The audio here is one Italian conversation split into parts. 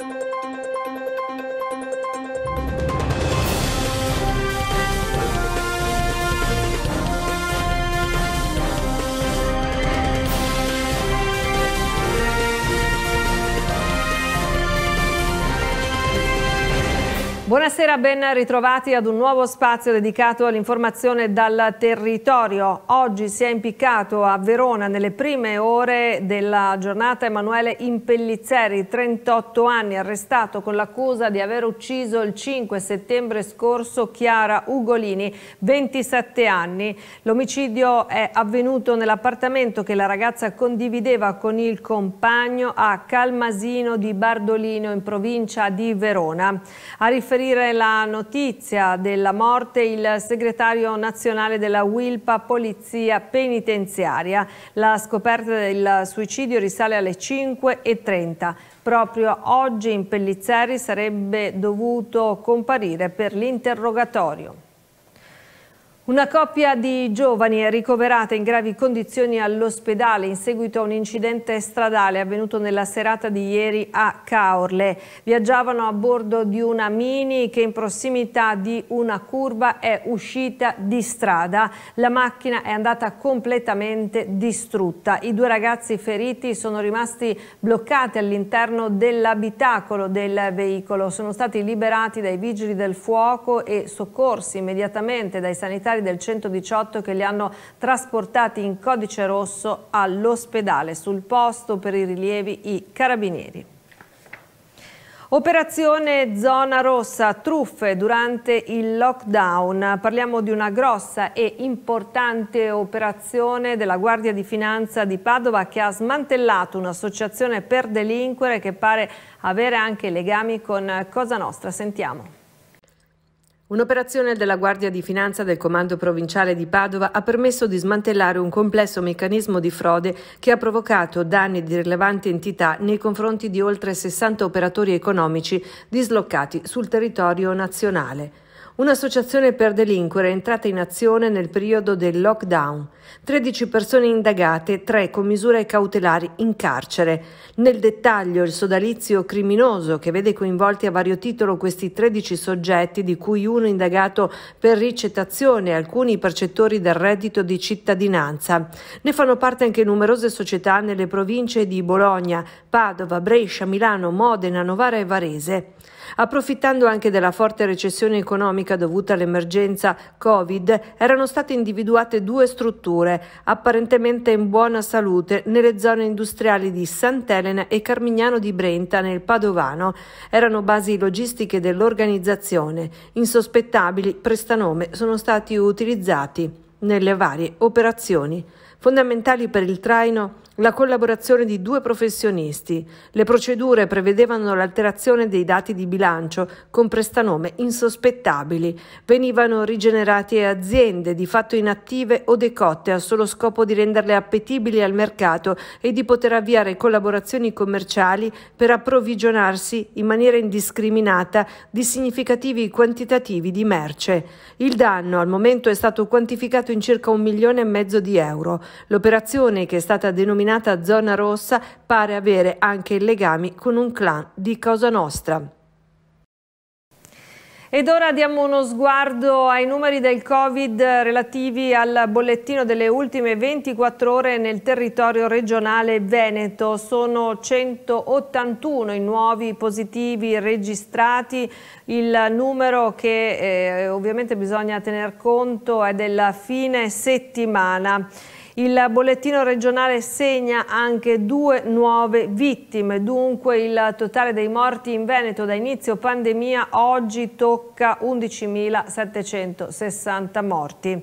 Thank you. Buonasera, ben ritrovati ad un nuovo spazio dedicato all'informazione dal territorio. Oggi si è impiccato a Verona nelle prime ore della giornata Emanuele Impellizzeri, 38 anni, arrestato con l'accusa di aver ucciso il 5 settembre scorso Chiara Ugolini, 27 anni. L'omicidio è avvenuto nell'appartamento che la ragazza condivideva con il compagno a Calmasino di Bardolino in provincia di Verona. A riferire riferire la notizia della morte il segretario nazionale della Wilpa Polizia Penitenziaria. La scoperta del suicidio risale alle 5.30. Proprio oggi in Pellizzeri sarebbe dovuto comparire per l'interrogatorio. Una coppia di giovani è ricoverata in gravi condizioni all'ospedale in seguito a un incidente stradale avvenuto nella serata di ieri a Caorle. Viaggiavano a bordo di una Mini che in prossimità di una curva è uscita di strada. La macchina è andata completamente distrutta. I due ragazzi feriti sono rimasti bloccati all'interno dell'abitacolo del veicolo. Sono stati liberati dai vigili del fuoco e soccorsi immediatamente dai sanitari del 118 che li hanno trasportati in codice rosso all'ospedale. Sul posto per i rilievi i carabinieri. Operazione Zona Rossa, truffe durante il lockdown. Parliamo di una grossa e importante operazione della Guardia di Finanza di Padova che ha smantellato un'associazione per delinquere che pare avere anche legami con Cosa Nostra. Sentiamo. Un'operazione della Guardia di Finanza del Comando Provinciale di Padova ha permesso di smantellare un complesso meccanismo di frode che ha provocato danni di rilevante entità nei confronti di oltre 60 operatori economici dislocati sul territorio nazionale. Un'associazione per delinquere è entrata in azione nel periodo del lockdown. 13 persone indagate, 3 con misure cautelari in carcere. Nel dettaglio il sodalizio criminoso che vede coinvolti a vario titolo questi 13 soggetti, di cui uno indagato per ricettazione e alcuni percettori del reddito di cittadinanza. Ne fanno parte anche numerose società nelle province di Bologna, Padova, Brescia, Milano, Modena, Novara e Varese. Approfittando anche della forte recessione economica dovuta all'emergenza Covid, erano state individuate due strutture apparentemente in buona salute nelle zone industriali di Sant'Elena e Carmignano di Brenta nel Padovano. Erano basi logistiche dell'organizzazione. Insospettabili prestanome sono stati utilizzati nelle varie operazioni. Fondamentali per il traino la collaborazione di due professionisti. Le procedure prevedevano l'alterazione dei dati di bilancio con prestanome insospettabili. Venivano rigenerate aziende di fatto inattive o decotte al solo scopo di renderle appetibili al mercato e di poter avviare collaborazioni commerciali per approvvigionarsi in maniera indiscriminata di significativi quantitativi di merce. Il danno al momento è stato quantificato in circa un milione e mezzo di euro. L'operazione, che è stata denominata denominata zona rossa pare avere anche legami con un clan di Cosa Nostra. Ed ora diamo uno sguardo ai numeri del Covid relativi al bollettino delle ultime 24 ore nel territorio regionale Veneto. Sono 181 i nuovi positivi registrati. Il numero che eh, ovviamente bisogna tener conto è della fine settimana. Il bollettino regionale segna anche due nuove vittime, dunque il totale dei morti in Veneto da inizio pandemia oggi tocca 11.760 morti.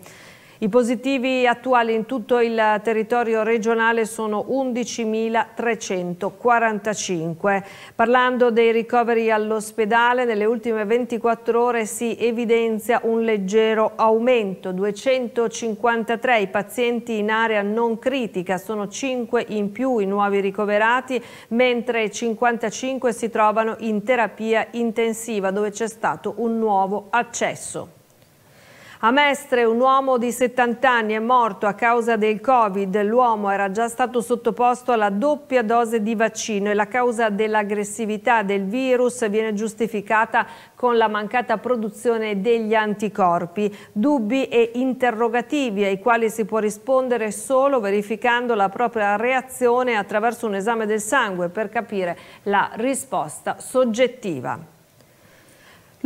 I positivi attuali in tutto il territorio regionale sono 11.345. Parlando dei ricoveri all'ospedale, nelle ultime 24 ore si evidenzia un leggero aumento. 253 i pazienti in area non critica, sono 5 in più i nuovi ricoverati, mentre 55 si trovano in terapia intensiva dove c'è stato un nuovo accesso. A Mestre un uomo di 70 anni è morto a causa del Covid. L'uomo era già stato sottoposto alla doppia dose di vaccino e la causa dell'aggressività del virus viene giustificata con la mancata produzione degli anticorpi. Dubbi e interrogativi ai quali si può rispondere solo verificando la propria reazione attraverso un esame del sangue per capire la risposta soggettiva.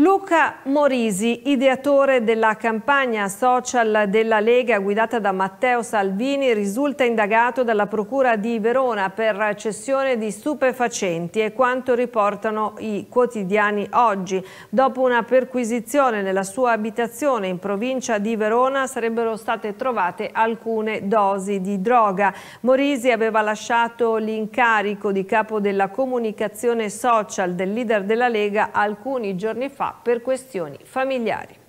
Luca Morisi, ideatore della campagna social della Lega guidata da Matteo Salvini, risulta indagato dalla Procura di Verona per cessione di stupefacenti e quanto riportano i quotidiani oggi. Dopo una perquisizione nella sua abitazione in provincia di Verona sarebbero state trovate alcune dosi di droga. Morisi aveva lasciato l'incarico di capo della comunicazione social del leader della Lega alcuni giorni fa per questioni familiari.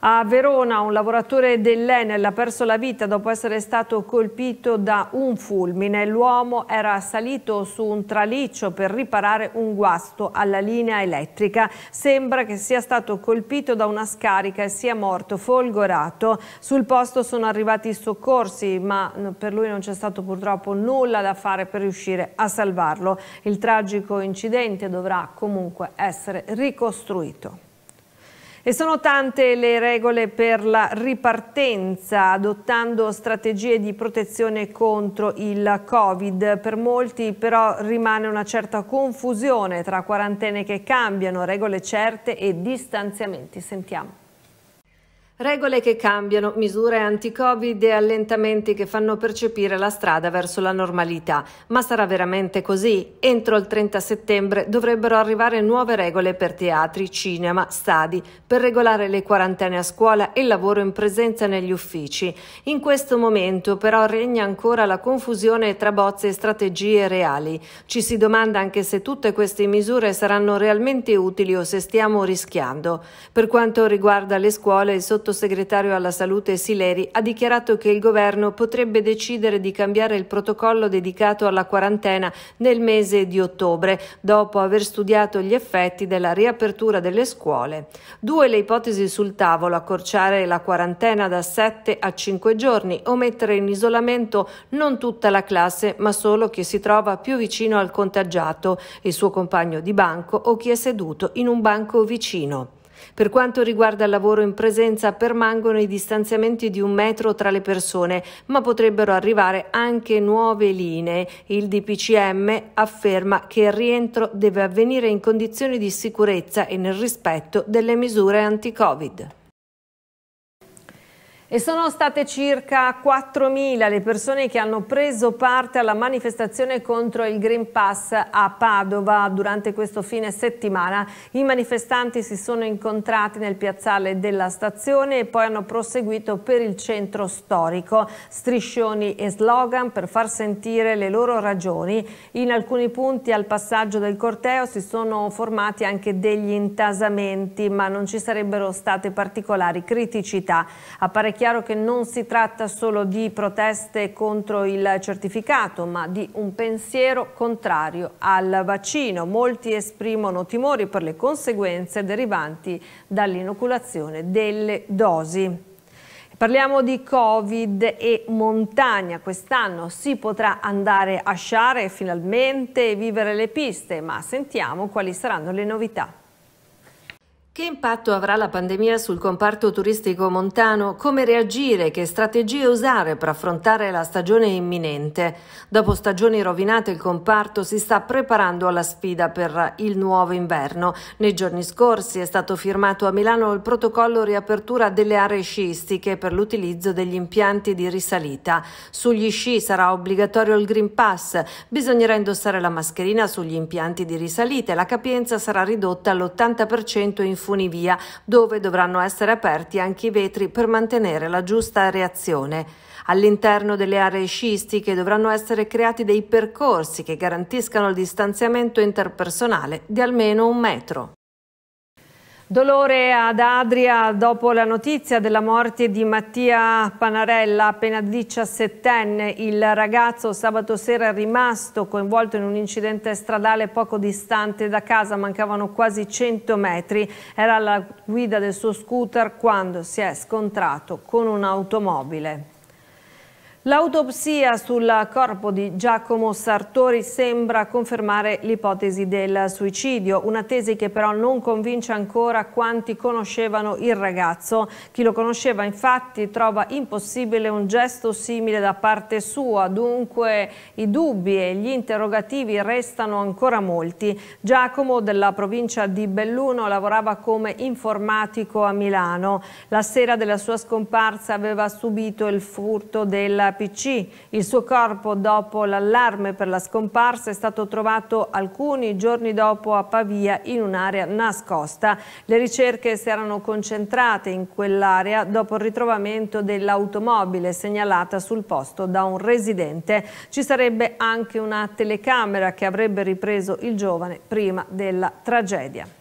A Verona un lavoratore dell'Enel ha perso la vita dopo essere stato colpito da un fulmine. L'uomo era salito su un traliccio per riparare un guasto alla linea elettrica. Sembra che sia stato colpito da una scarica e sia morto folgorato. Sul posto sono arrivati i soccorsi ma per lui non c'è stato purtroppo nulla da fare per riuscire a salvarlo. Il tragico incidente dovrà comunque essere ricostruito. E sono tante le regole per la ripartenza, adottando strategie di protezione contro il Covid. Per molti però rimane una certa confusione tra quarantene che cambiano, regole certe e distanziamenti. Sentiamo. Regole che cambiano, misure anti-Covid e allentamenti che fanno percepire la strada verso la normalità. Ma sarà veramente così? Entro il 30 settembre dovrebbero arrivare nuove regole per teatri, cinema, stadi, per regolare le quarantene a scuola e il lavoro in presenza negli uffici. In questo momento però regna ancora la confusione tra bozze e strategie reali. Ci si domanda anche se tutte queste misure saranno realmente utili o se stiamo rischiando. Per quanto riguarda le scuole, il sotto sottosegretario alla salute Sileri ha dichiarato che il governo potrebbe decidere di cambiare il protocollo dedicato alla quarantena nel mese di ottobre, dopo aver studiato gli effetti della riapertura delle scuole. Due le ipotesi sul tavolo, accorciare la quarantena da 7 a 5 giorni o mettere in isolamento non tutta la classe, ma solo chi si trova più vicino al contagiato, il suo compagno di banco o chi è seduto in un banco vicino. Per quanto riguarda il lavoro in presenza, permangono i distanziamenti di un metro tra le persone, ma potrebbero arrivare anche nuove linee. Il DPCM afferma che il rientro deve avvenire in condizioni di sicurezza e nel rispetto delle misure anti-Covid. E sono state circa 4.000 le persone che hanno preso parte alla manifestazione contro il Green Pass a Padova durante questo fine settimana. I manifestanti si sono incontrati nel piazzale della stazione e poi hanno proseguito per il centro storico. Striscioni e slogan per far sentire le loro ragioni. In alcuni punti al passaggio del corteo si sono formati anche degli intasamenti, ma non ci sarebbero state particolari criticità. Apparecchi chiaro che non si tratta solo di proteste contro il certificato, ma di un pensiero contrario al vaccino. Molti esprimono timori per le conseguenze derivanti dall'inoculazione delle dosi. Parliamo di Covid e montagna. Quest'anno si potrà andare a sciare finalmente e vivere le piste, ma sentiamo quali saranno le novità. Che impatto avrà la pandemia sul comparto turistico montano? Come reagire? Che strategie usare per affrontare la stagione imminente? Dopo stagioni rovinate il comparto si sta preparando alla sfida per il nuovo inverno. Nei giorni scorsi è stato firmato a Milano il protocollo riapertura delle aree sciistiche per l'utilizzo degli impianti di risalita. Sugli sci sarà obbligatorio il Green Pass, bisognerà indossare la mascherina sugli impianti di risalita e la capienza sarà ridotta all'80% in funivia, dove dovranno essere aperti anche i vetri per mantenere la giusta reazione. All'interno delle aree sciistiche dovranno essere creati dei percorsi che garantiscano il distanziamento interpersonale di almeno un metro. Dolore ad Adria dopo la notizia della morte di Mattia Panarella, appena 17enne. Il ragazzo sabato sera è rimasto coinvolto in un incidente stradale poco distante da casa, mancavano quasi 100 metri. Era alla guida del suo scooter quando si è scontrato con un'automobile. L'autopsia sul corpo di Giacomo Sartori sembra confermare l'ipotesi del suicidio, una tesi che però non convince ancora quanti conoscevano il ragazzo. Chi lo conosceva infatti trova impossibile un gesto simile da parte sua, dunque i dubbi e gli interrogativi restano ancora molti. Giacomo della provincia di Belluno lavorava come informatico a Milano. La sera della sua scomparsa aveva subito il furto del PC. Il suo corpo, dopo l'allarme per la scomparsa, è stato trovato alcuni giorni dopo a Pavia in un'area nascosta. Le ricerche si erano concentrate in quell'area dopo il ritrovamento dell'automobile segnalata sul posto da un residente. Ci sarebbe anche una telecamera che avrebbe ripreso il giovane prima della tragedia.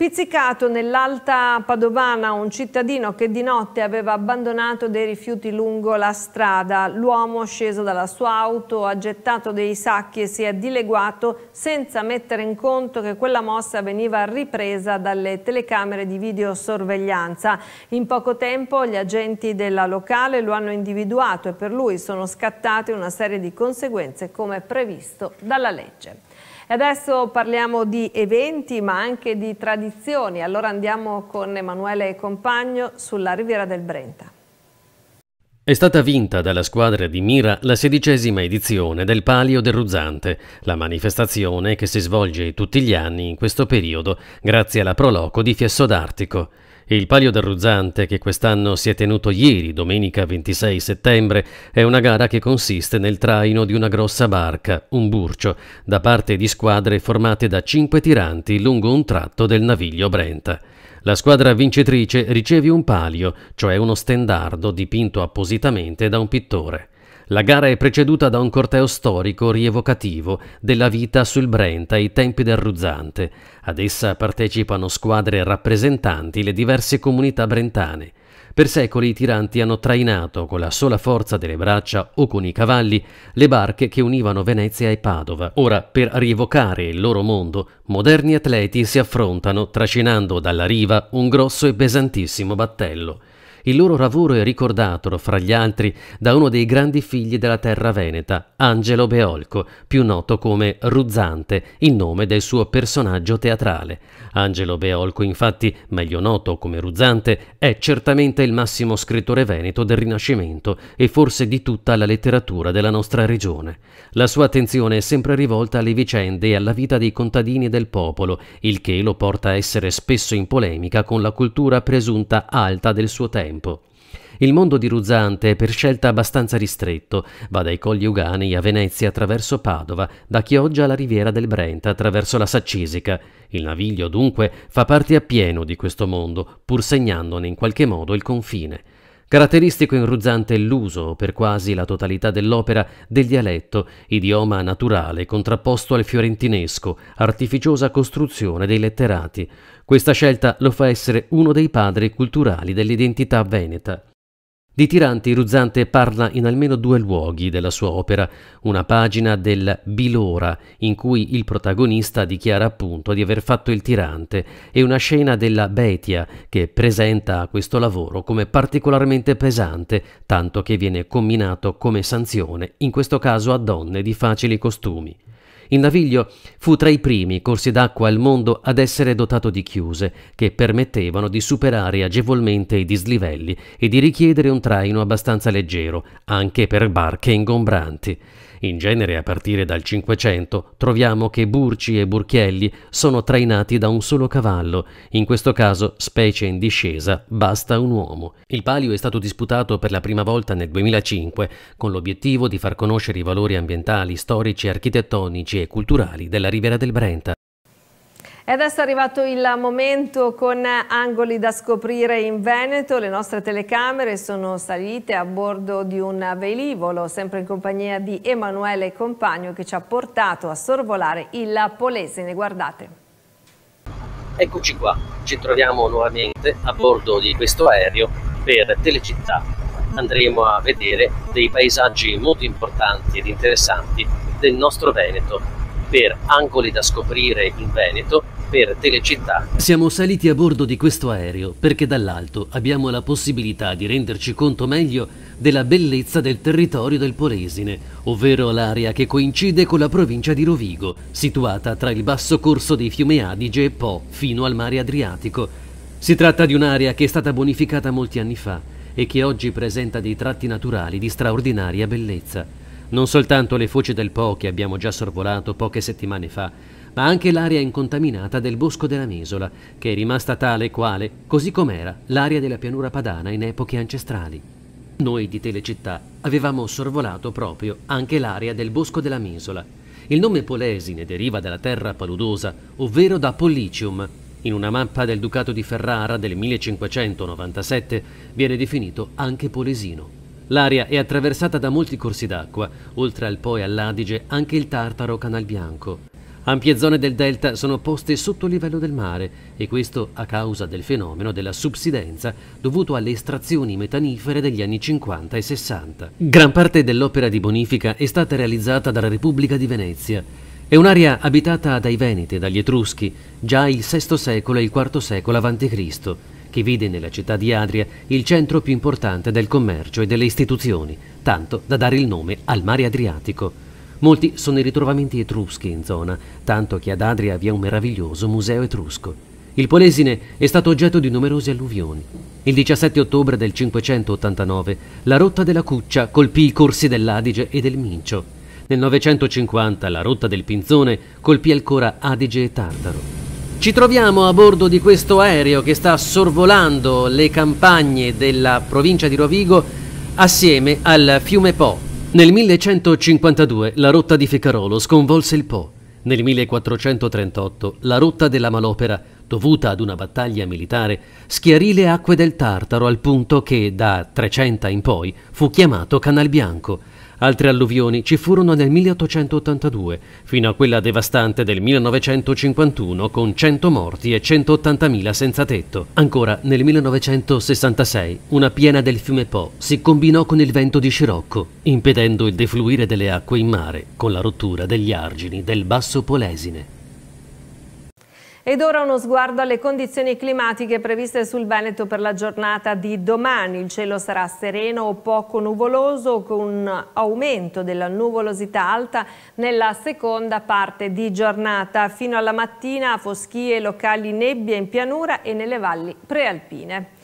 Pizzicato nell'Alta Padovana un cittadino che di notte aveva abbandonato dei rifiuti lungo la strada. L'uomo sceso dalla sua auto ha gettato dei sacchi e si è dileguato senza mettere in conto che quella mossa veniva ripresa dalle telecamere di videosorveglianza. In poco tempo gli agenti della locale lo hanno individuato e per lui sono scattate una serie di conseguenze come previsto dalla legge. E adesso parliamo di eventi ma anche di tradizioni. Allora andiamo con Emanuele Compagno sulla Riviera del Brenta. È stata vinta dalla squadra di Mira la sedicesima edizione del Palio del Ruzzante, la manifestazione che si svolge tutti gli anni in questo periodo grazie alla Proloco di Fiesso d'Artico. Il Palio del Ruzzante, che quest'anno si è tenuto ieri, domenica 26 settembre, è una gara che consiste nel traino di una grossa barca, un burcio, da parte di squadre formate da cinque tiranti lungo un tratto del naviglio Brenta. La squadra vincitrice riceve un palio, cioè uno stendardo dipinto appositamente da un pittore. La gara è preceduta da un corteo storico rievocativo della vita sul Brenta ai tempi del Ruzzante. Ad essa partecipano squadre rappresentanti le diverse comunità brentane. Per secoli i tiranti hanno trainato con la sola forza delle braccia o con i cavalli le barche che univano Venezia e Padova. Ora, per rievocare il loro mondo, moderni atleti si affrontano trascinando dalla riva un grosso e pesantissimo battello. Il loro lavoro è ricordato, fra gli altri, da uno dei grandi figli della terra veneta, Angelo Beolco, più noto come Ruzzante, il nome del suo personaggio teatrale. Angelo Beolco, infatti, meglio noto come Ruzzante, è certamente il massimo scrittore veneto del Rinascimento e forse di tutta la letteratura della nostra regione. La sua attenzione è sempre rivolta alle vicende e alla vita dei contadini e del popolo, il che lo porta a essere spesso in polemica con la cultura presunta alta del suo tempo tempo. Il mondo di Ruzzante è per scelta abbastanza ristretto, va dai Colli Ugani a Venezia attraverso Padova, da Chioggia alla riviera del Brenta attraverso la Saccisica. Il naviglio dunque fa parte appieno di questo mondo, pur segnandone in qualche modo il confine. Caratteristico in Ruzzante è l'uso, per quasi la totalità dell'opera, del dialetto, idioma naturale contrapposto al fiorentinesco, artificiosa costruzione dei letterati. Questa scelta lo fa essere uno dei padri culturali dell'identità veneta. Di Tiranti Ruzzante parla in almeno due luoghi della sua opera, una pagina del Bilora in cui il protagonista dichiara appunto di aver fatto il tirante e una scena della Betia che presenta questo lavoro come particolarmente pesante, tanto che viene comminato come sanzione, in questo caso a donne di facili costumi. Il naviglio fu tra i primi corsi d'acqua al mondo ad essere dotato di chiuse che permettevano di superare agevolmente i dislivelli e di richiedere un traino abbastanza leggero, anche per barche ingombranti. In genere a partire dal Cinquecento troviamo che burci e burchielli sono trainati da un solo cavallo, in questo caso, specie in discesa, basta un uomo. Il palio è stato disputato per la prima volta nel 2005 con l'obiettivo di far conoscere i valori ambientali, storici, architettonici e culturali della Riviera del Brenta. E adesso è arrivato il momento con angoli da scoprire in Veneto. Le nostre telecamere sono salite a bordo di un velivolo, sempre in compagnia di Emanuele Compagno, che ci ha portato a sorvolare il Polesine. Guardate. Eccoci qua, ci troviamo nuovamente a bordo di questo aereo per Telecittà. Andremo a vedere dei paesaggi molto importanti ed interessanti del nostro Veneto, per angoli da scoprire in Veneto per Telecittà. Siamo saliti a bordo di questo aereo perché dall'alto abbiamo la possibilità di renderci conto meglio della bellezza del territorio del Polesine, ovvero l'area che coincide con la provincia di Rovigo, situata tra il basso corso dei fiumi Adige e Po fino al mare Adriatico. Si tratta di un'area che è stata bonificata molti anni fa e che oggi presenta dei tratti naturali di straordinaria bellezza. Non soltanto le foci del Po che abbiamo già sorvolato poche settimane fa, ma anche l'area incontaminata del bosco della Mesola, che è rimasta tale quale, così com'era, l'area della pianura padana in epoche ancestrali. Noi di Telecittà avevamo sorvolato proprio anche l'area del bosco della Mesola. Il nome Polesine deriva dalla terra paludosa, ovvero da Pollicium. In una mappa del Ducato di Ferrara del 1597 viene definito anche Polesino. L'area è attraversata da molti corsi d'acqua, oltre al Po e all'Adige anche il Tartaro Canal Bianco. Ampie zone del delta sono poste sotto il livello del mare e questo a causa del fenomeno della subsidenza dovuto alle estrazioni metanifere degli anni 50 e 60. Gran parte dell'opera di bonifica è stata realizzata dalla Repubblica di Venezia. È un'area abitata dai Veneti e dagli Etruschi già il VI secolo e il IV secolo a.C., che vide nella città di Adria il centro più importante del commercio e delle istituzioni, tanto da dare il nome al mare Adriatico. Molti sono i ritrovamenti etruschi in zona, tanto che ad Adria vi è un meraviglioso museo etrusco. Il Polesine è stato oggetto di numerose alluvioni. Il 17 ottobre del 589 la rotta della Cuccia colpì i corsi dell'Adige e del Mincio. Nel 950 la rotta del Pinzone colpì ancora Adige e Tartaro. Ci troviamo a bordo di questo aereo che sta sorvolando le campagne della provincia di Rovigo assieme al fiume Po, nel 1152 la rotta di Fecarolo sconvolse il Po. Nel 1438 la rotta della Malopera, dovuta ad una battaglia militare, schiarì le acque del Tartaro al punto che, da Trecenta in poi, fu chiamato Canal Bianco, Altre alluvioni ci furono nel 1882, fino a quella devastante del 1951 con 100 morti e 180.000 senza tetto. Ancora nel 1966 una piena del fiume Po si combinò con il vento di Scirocco, impedendo il defluire delle acque in mare con la rottura degli argini del basso Polesine. Ed ora uno sguardo alle condizioni climatiche previste sul Veneto per la giornata di domani. Il cielo sarà sereno o poco nuvoloso con un aumento della nuvolosità alta nella seconda parte di giornata. Fino alla mattina foschie locali nebbie in pianura e nelle valli prealpine.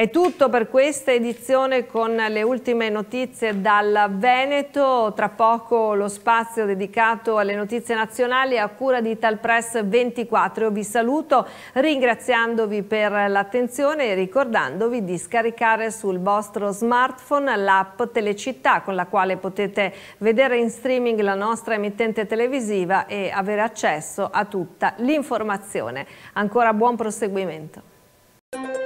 È tutto per questa edizione con le ultime notizie dal Veneto. Tra poco lo spazio dedicato alle notizie nazionali a cura di Italpress 24. Io vi saluto ringraziandovi per l'attenzione e ricordandovi di scaricare sul vostro smartphone l'app Telecittà con la quale potete vedere in streaming la nostra emittente televisiva e avere accesso a tutta l'informazione. Ancora buon proseguimento.